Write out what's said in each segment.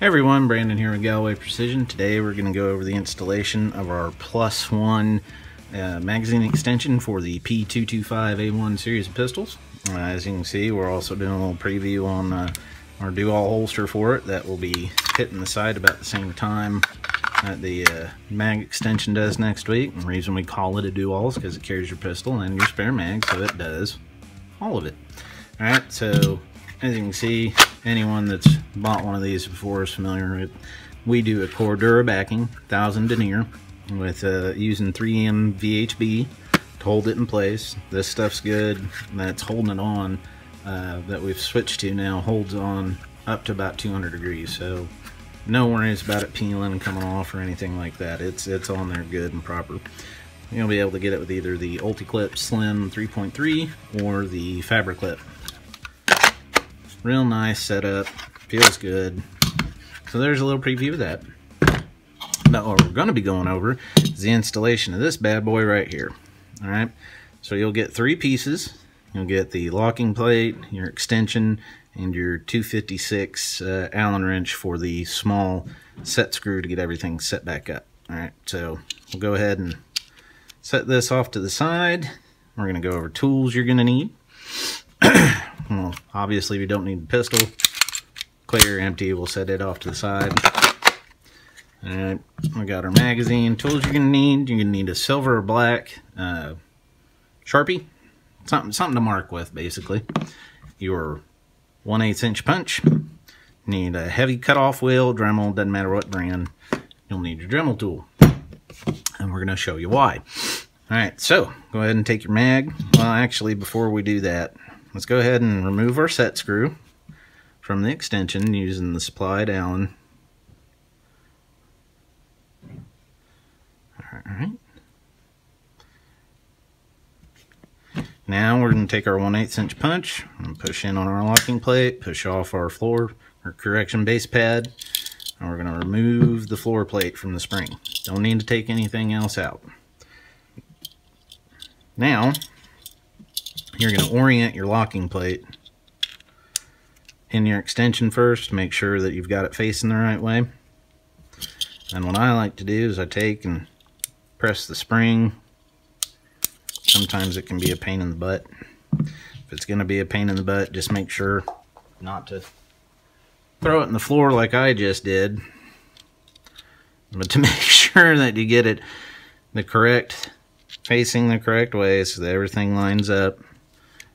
Hey everyone, Brandon here with Galloway Precision. Today we're going to go over the installation of our plus one uh, magazine extension for the P225A1 series of pistols. Uh, as you can see, we're also doing a little preview on uh, our dual holster for it that will be hitting the site about the same time that the uh, mag extension does next week. And the reason we call it a dual is because it carries your pistol and your spare mag, so it does all of it. Alright, so as you can see, anyone that's bought one of these before is familiar with we do a Cordura backing, 1000 denier, with uh, using 3M VHB to hold it in place. This stuff's good. That's holding it on uh, that we've switched to now holds on up to about 200 degrees. So no worries about it peeling and coming off or anything like that. It's it's on there good and proper. You'll be able to get it with either the UltiClip Slim 3.3 or the Fabriclip Real nice setup. Feels good. So there's a little preview of that. Now what we're going to be going over is the installation of this bad boy right here. Alright, so you'll get three pieces. You'll get the locking plate, your extension, and your 256 uh, Allen wrench for the small set screw to get everything set back up. Alright, so we'll go ahead and set this off to the side. We're going to go over tools you're going to need. Well, obviously we don't need the pistol. Clear, empty, we'll set it off to the side. Alright, we got our magazine. Tools you're going to need, you're going to need a silver or black uh, Sharpie. Something, something to mark with, basically. Your 1 8 inch punch. Need a heavy cutoff wheel, Dremel, doesn't matter what brand. You'll need your Dremel tool. And we're going to show you why. Alright, so go ahead and take your mag. Well, actually, before we do that, let's go ahead and remove our set screw from the extension using the supplied Allen. Alright. Now we're going to take our 1 8 inch punch and push in on our locking plate, push off our floor or correction base pad, and we're going to remove the floor plate from the spring. Don't need to take anything else out. Now, you're going to orient your locking plate in your extension first make sure that you've got it facing the right way. And what I like to do is I take and press the spring. Sometimes it can be a pain in the butt. If it's going to be a pain in the butt just make sure not to throw it in the floor like I just did. But to make sure that you get it the correct facing the correct way so that everything lines up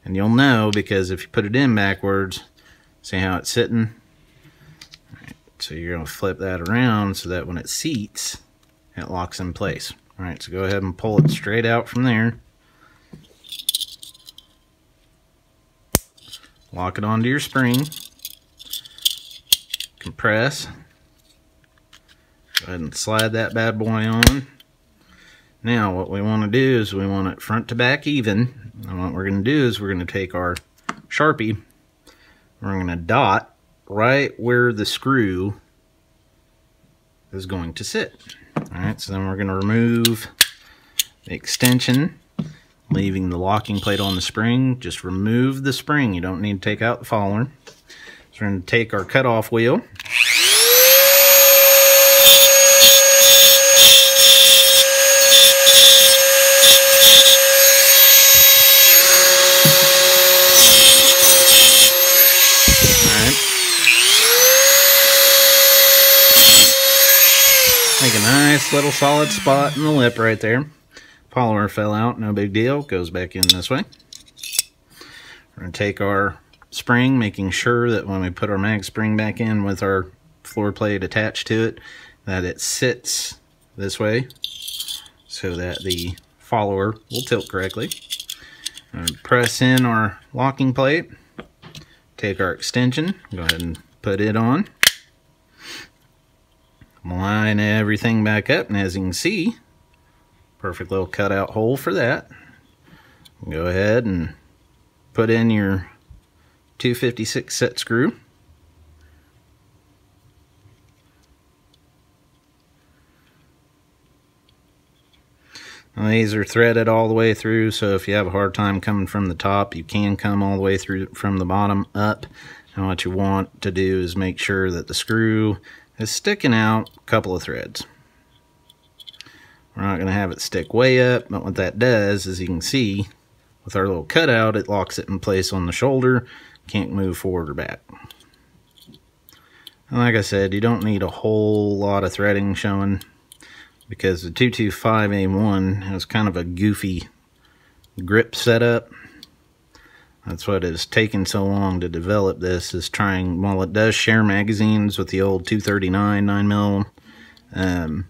and you'll know because if you put it in backwards, see how it's sitting? Right, so you're to flip that around so that when it seats, it locks in place. All right, so go ahead and pull it straight out from there. Lock it onto your spring. Compress. Go ahead and slide that bad boy on. Now what we want to do is we want it front to back even and what we're going to do is we're going to take our Sharpie, we're going to dot right where the screw is going to sit. Alright, so then we're going to remove the extension, leaving the locking plate on the spring. Just remove the spring. You don't need to take out the follower. So we're going to take our cutoff wheel, Make a nice little solid spot in the lip right there. Polymer fell out, no big deal. Goes back in this way. We're going to take our spring, making sure that when we put our mag spring back in with our floor plate attached to it, that it sits this way so that the follower will tilt correctly. press in our locking plate, take our extension, go ahead and put it on line everything back up and as you can see perfect little cutout hole for that go ahead and put in your 256 set screw these are threaded all the way through, so if you have a hard time coming from the top, you can come all the way through from the bottom up. And what you want to do is make sure that the screw is sticking out a couple of threads. We're not going to have it stick way up, but what that does, as you can see, with our little cutout, it locks it in place on the shoulder. Can't move forward or back. And like I said, you don't need a whole lot of threading showing because the 225A1 has kind of a goofy grip setup. That's what has taken so long to develop this is trying, while it does share magazines with the old 239 9mm, um,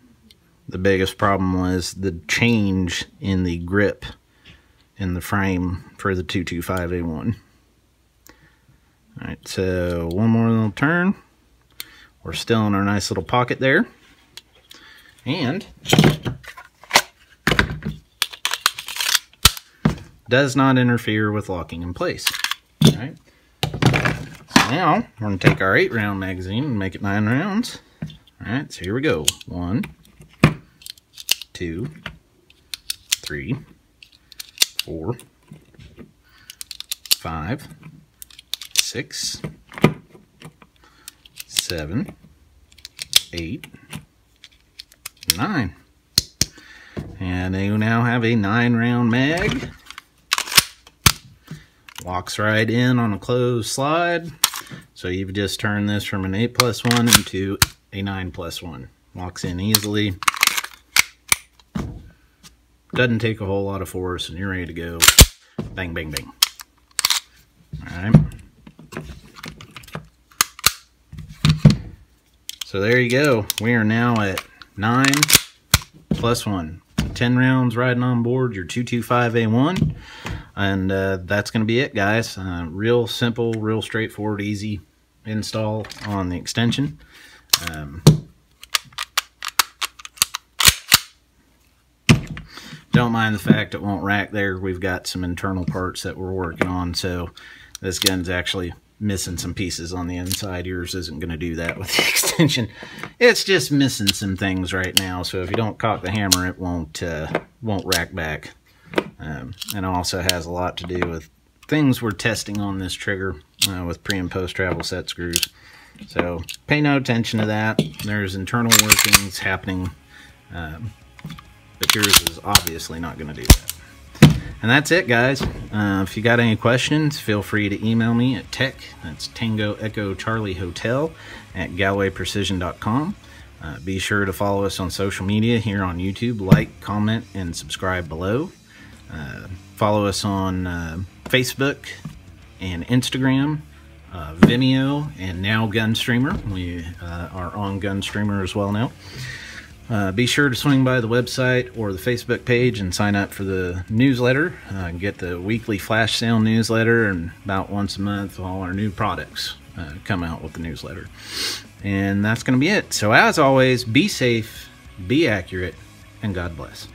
the biggest problem was the change in the grip in the frame for the 225A1. Alright, so one more little turn. We're still in our nice little pocket there. And does not interfere with locking in place. Alright. So now we're going to take our 8 round magazine and make it 9 rounds. Alright, so here we go. One, two, three, four, five, six, seven, eight, nine. And you now have a nine round mag. Locks right in on a closed slide. So you've just turned this from an 8 plus 1 into a 9 plus 1. Locks in easily. Doesn't take a whole lot of force and you're ready to go. Bang, bang, bang. Alright. So there you go. We are now at 9 plus 1. 10 rounds riding on board your 225A1. And uh, that's going to be it, guys. Uh, real simple, real straightforward, easy install on the extension. Um, Don't mind the fact it won't rack there. We've got some internal parts that we're working on, so this gun's actually missing some pieces on the inside. Yours isn't going to do that with the extension. It's just missing some things right now, so if you don't cock the hammer, it won't uh, won't rack back. Um, and also has a lot to do with things we're testing on this trigger uh, with pre and post travel set screws. So pay no attention to that. There's internal workings happening um, but yours is obviously not going to do that. And that's it, guys. Uh, if you got any questions, feel free to email me at tech, that's Tango Echo Charlie Hotel, at gallowayprecision.com. Uh, be sure to follow us on social media here on YouTube. Like, comment, and subscribe below. Uh, follow us on uh, Facebook and Instagram, uh, Vimeo, and now Gunstreamer. We uh, are on Gunstreamer as well now. Uh, be sure to swing by the website or the Facebook page and sign up for the newsletter. Uh, get the weekly flash sale newsletter, and about once a month, all our new products come out with the newsletter. And that's going to be it. So, as always, be safe, be accurate, and God bless.